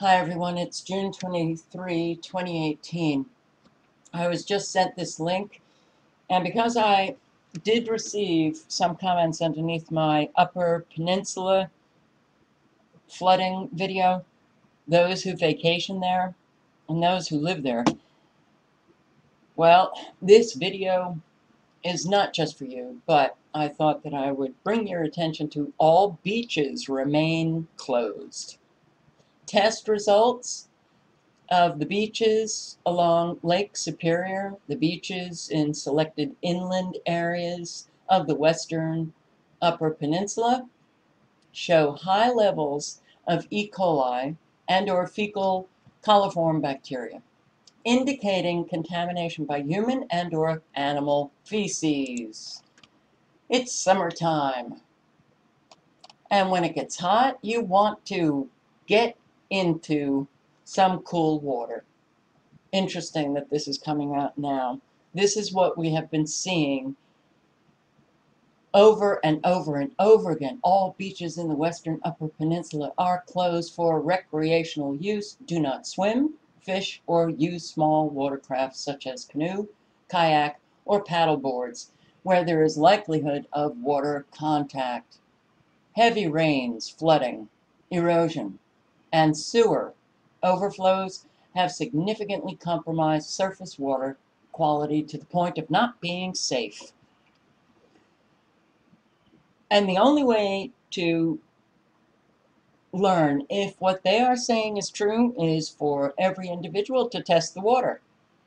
Hi everyone, it's June 23, 2018. I was just sent this link, and because I did receive some comments underneath my Upper Peninsula flooding video, those who vacation there and those who live there, well, this video is not just for you, but I thought that I would bring your attention to all beaches remain closed. Test results of the beaches along Lake Superior, the beaches in selected inland areas of the western Upper Peninsula show high levels of E. coli and or fecal coliform bacteria, indicating contamination by human and or animal feces. It's summertime. And when it gets hot, you want to get into some cool water. Interesting that this is coming out now. This is what we have been seeing over and over and over again. All beaches in the western upper peninsula are closed for recreational use. Do not swim, fish, or use small watercraft such as canoe, kayak, or paddle boards where there is likelihood of water contact. Heavy rains, flooding, erosion, and sewer overflows have significantly compromised surface water quality to the point of not being safe. And the only way to learn if what they are saying is true is for every individual to test the water.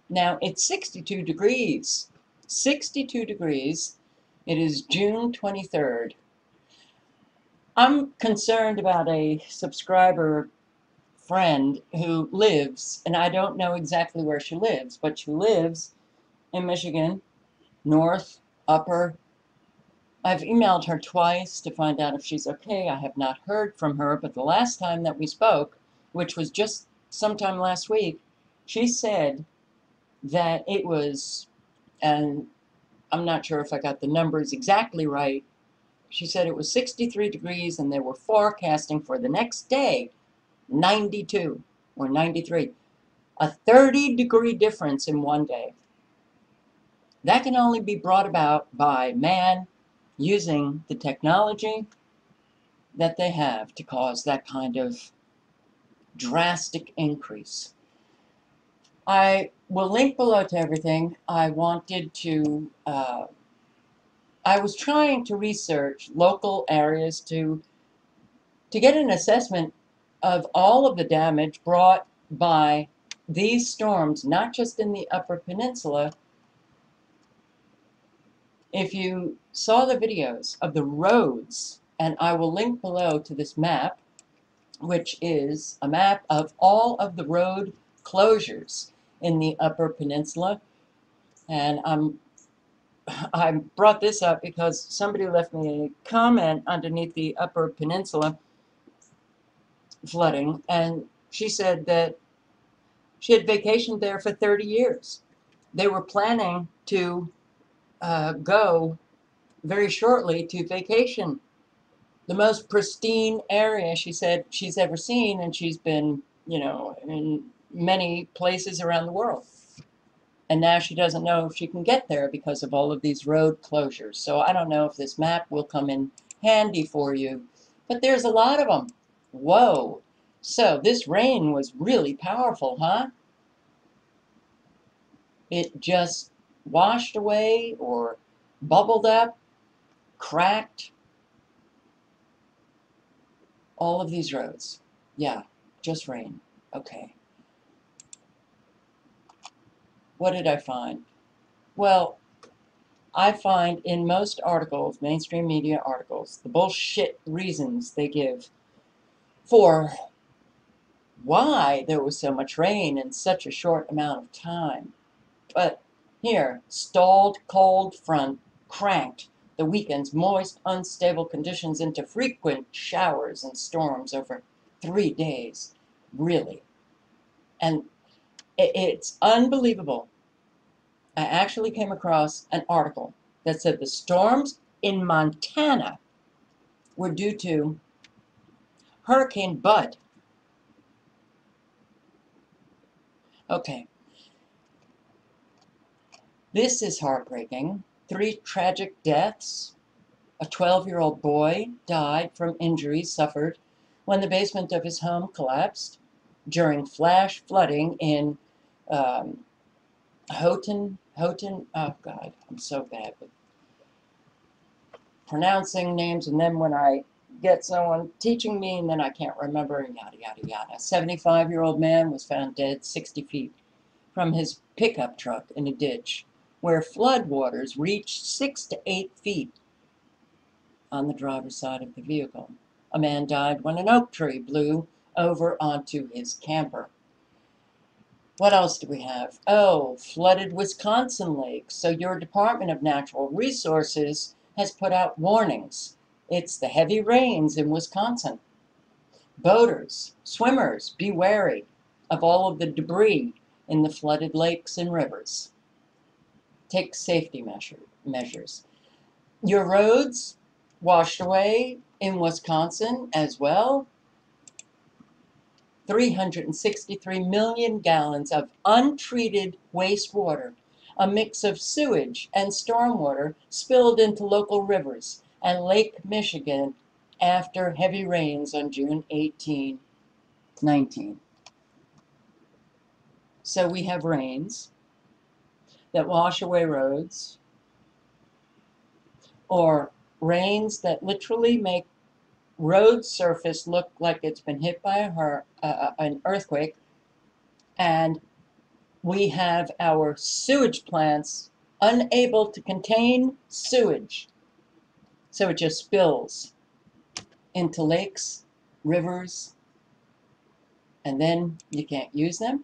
Now, it's 62 degrees. 62 degrees. It is June 23rd. I'm concerned about a subscriber friend who lives, and I don't know exactly where she lives, but she lives in Michigan, north, upper. I've emailed her twice to find out if she's okay. I have not heard from her, but the last time that we spoke, which was just sometime last week, she said that it was, and I'm not sure if I got the numbers exactly right, she said it was 63 degrees and they were forecasting for the next day 92 or 93. A 30 degree difference in one day. That can only be brought about by man using the technology that they have to cause that kind of drastic increase. I will link below to everything. I wanted to uh, I was trying to research local areas to to get an assessment of all of the damage brought by these storms, not just in the Upper Peninsula. If you saw the videos of the roads, and I will link below to this map, which is a map of all of the road closures in the Upper Peninsula. And I'm I brought this up because somebody left me a comment underneath the Upper Peninsula flooding, and she said that she had vacationed there for 30 years. They were planning to uh, go very shortly to vacation. The most pristine area, she said, she's ever seen, and she's been, you know, in many places around the world and now she doesn't know if she can get there because of all of these road closures. So I don't know if this map will come in handy for you, but there's a lot of them. Whoa. So this rain was really powerful, huh? It just washed away or bubbled up, cracked all of these roads. Yeah, just rain. Okay. What did I find? Well, I find in most articles, mainstream media articles, the bullshit reasons they give for why there was so much rain in such a short amount of time. But here, stalled cold front cranked the weekend's moist, unstable conditions into frequent showers and storms over three days. Really. And it's unbelievable I actually came across an article that said the storms in Montana were due to Hurricane Bud. Okay. This is heartbreaking. Three tragic deaths. A 12 year old boy died from injuries suffered when the basement of his home collapsed during flash flooding in um, Houghton. Houghton, oh God, I'm so bad with pronouncing names. And then when I get someone teaching me and then I can't remember, and yada, yada, yada. A 75 year old man was found dead 60 feet from his pickup truck in a ditch where flood waters reached six to eight feet on the driver's side of the vehicle. A man died when an oak tree blew over onto his camper. What else do we have? Oh, flooded Wisconsin lakes. So your Department of Natural Resources has put out warnings. It's the heavy rains in Wisconsin. Boaters, swimmers, be wary of all of the debris in the flooded lakes and rivers. Take safety measure, measures. Your roads washed away in Wisconsin as well. 363 million gallons of untreated wastewater, a mix of sewage and stormwater, spilled into local rivers and Lake Michigan after heavy rains on June 18, 19. So we have rains that wash away roads, or rains that literally make road surface look like it's been hit by a uh, an earthquake, and we have our sewage plants unable to contain sewage. So it just spills into lakes, rivers, and then you can't use them.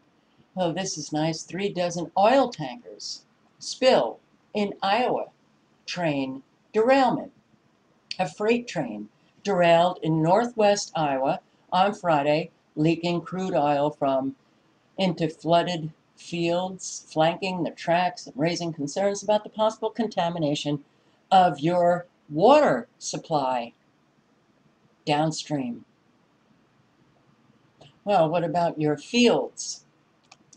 Oh, this is nice. Three dozen oil tankers spill in Iowa. Train derailment. A freight train derailed in northwest Iowa on Friday, leaking crude oil from into flooded fields, flanking the tracks and raising concerns about the possible contamination of your water supply downstream. Well, what about your fields?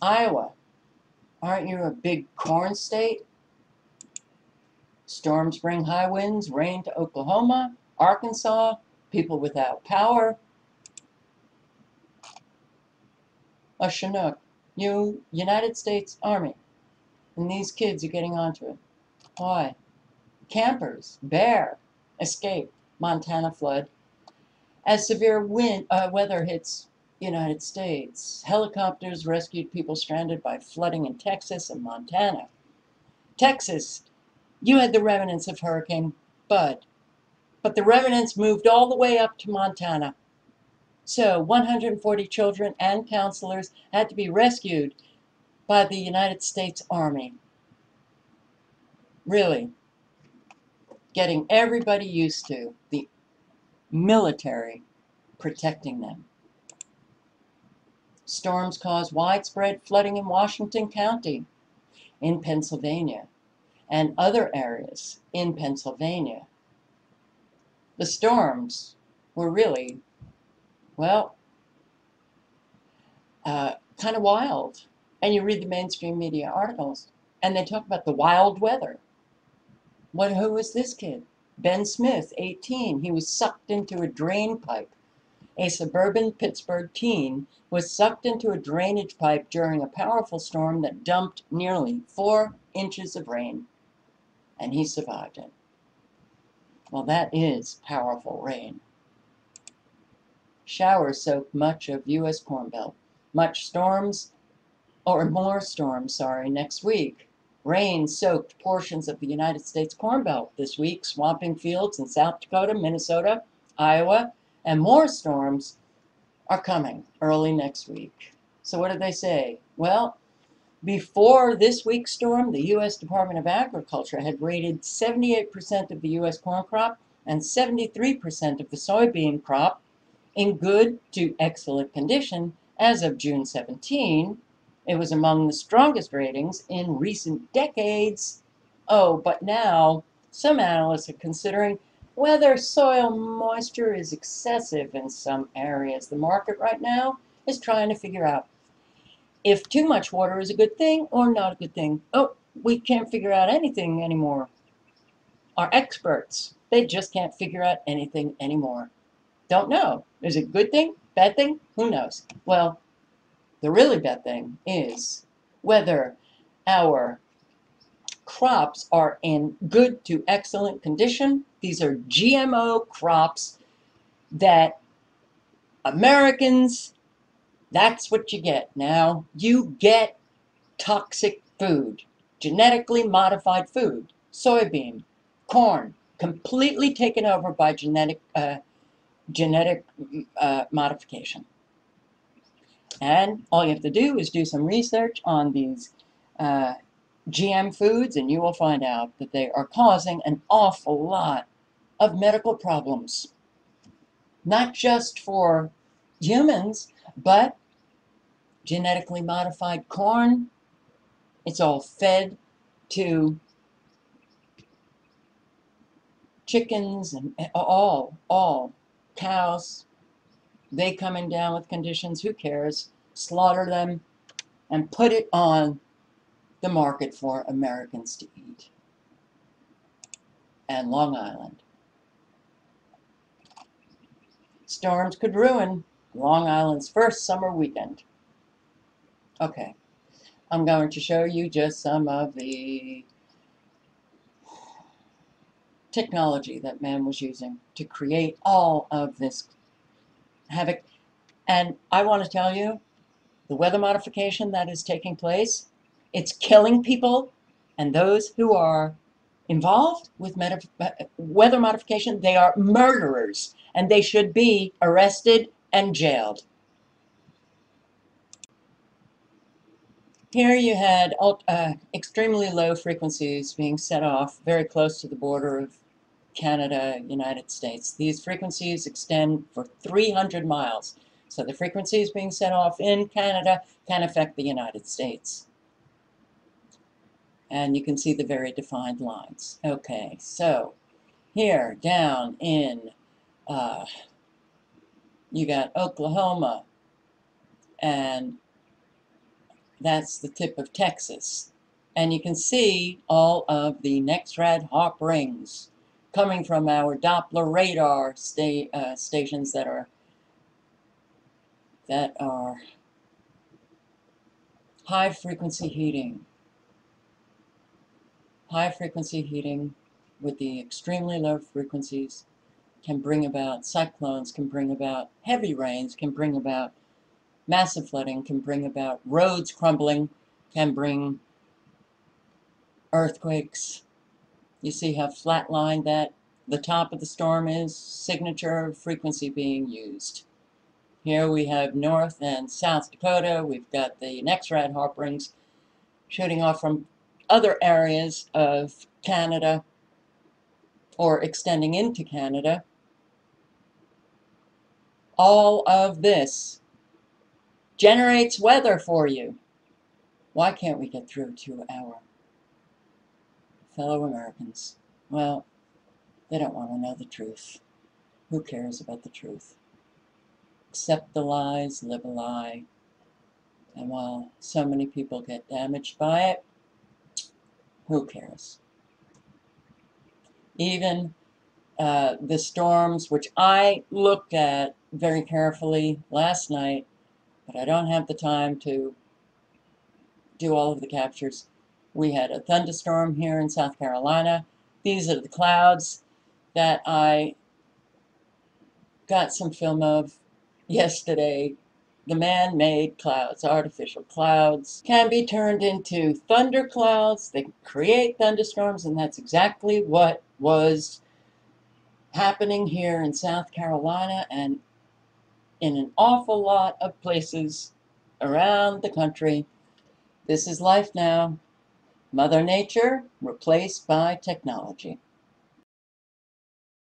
Iowa, aren't you a big corn state? Storms bring high winds, rain to Oklahoma, Arkansas, people without power. A Chinook, you United States Army, and these kids are getting onto it. Why? Campers, bear, escape, Montana flood. As severe wind, uh, weather hits United States. Helicopters rescued people stranded by flooding in Texas and Montana. Texas, you had the remnants of Hurricane Bud, but the remnants moved all the way up to Montana. So 140 children and counselors had to be rescued by the United States Army. Really, getting everybody used to the military protecting them. Storms caused widespread flooding in Washington County, in Pennsylvania, and other areas in Pennsylvania. The storms were really, well, uh, kind of wild. And you read the mainstream media articles, and they talk about the wild weather. What? Who was this kid? Ben Smith, 18. He was sucked into a drain pipe a suburban Pittsburgh teen was sucked into a drainage pipe during a powerful storm that dumped nearly four inches of rain, and he survived it. Well, that is powerful rain. Showers soaked much of U.S. Corn Belt. Much storms, or more storms, sorry, next week. Rain soaked portions of the United States Corn Belt this week, swamping fields in South Dakota, Minnesota, Iowa, and more storms are coming early next week. So, what did they say? Well, before this week's storm, the U.S. Department of Agriculture had rated 78% of the U.S. corn crop and 73% of the soybean crop in good to excellent condition as of June 17. It was among the strongest ratings in recent decades. Oh, but now some analysts are considering whether soil moisture is excessive in some areas. The market right now is trying to figure out if too much water is a good thing or not a good thing. Oh, we can't figure out anything anymore. Our experts, they just can't figure out anything anymore. Don't know. Is it a good thing? Bad thing? Who knows? Well, the really bad thing is whether our crops are in good to excellent condition. These are GMO crops that Americans, that's what you get now. You get toxic food, genetically modified food, soybean, corn, completely taken over by genetic uh, genetic uh, modification. And all you have to do is do some research on these uh, GM foods, and you will find out that they are causing an awful lot of medical problems. Not just for humans, but genetically modified corn. It's all fed to chickens and all, all cows. They come coming down with conditions, who cares? Slaughter them and put it on the market for Americans to eat. And Long Island. Storms could ruin Long Island's first summer weekend. Okay, I'm going to show you just some of the technology that man was using to create all of this havoc. And I want to tell you, the weather modification that is taking place it's killing people, and those who are involved with uh, weather modification, they are murderers, and they should be arrested and jailed. Here you had uh, extremely low frequencies being set off very close to the border of Canada, United States. These frequencies extend for 300 miles. So the frequencies being set off in Canada can affect the United States and you can see the very defined lines. Okay, so here down in, uh, you got Oklahoma, and that's the tip of Texas. And you can see all of the NEXRAD HAARP rings coming from our Doppler radar sta uh, stations that are that are high frequency heating high frequency heating with the extremely low frequencies can bring about cyclones, can bring about heavy rains, can bring about massive flooding, can bring about roads crumbling, can bring earthquakes. You see how flatlined that the top of the storm is, signature frequency being used. Here we have North and South Dakota. We've got the NEXRAD HAARP rings shooting off from other areas of Canada or extending into Canada. All of this generates weather for you. Why can't we get through to our fellow Americans? Well, they don't want to know the truth. Who cares about the truth? Accept the lies, live a lie. And while so many people get damaged by it, who cares? Even uh, the storms, which I looked at very carefully last night, but I don't have the time to do all of the captures. We had a thunderstorm here in South Carolina. These are the clouds that I got some film of yesterday the man-made clouds, artificial clouds, can be turned into thunder clouds. They create thunderstorms, and that's exactly what was happening here in South Carolina and in an awful lot of places around the country. This is life now. Mother Nature replaced by technology.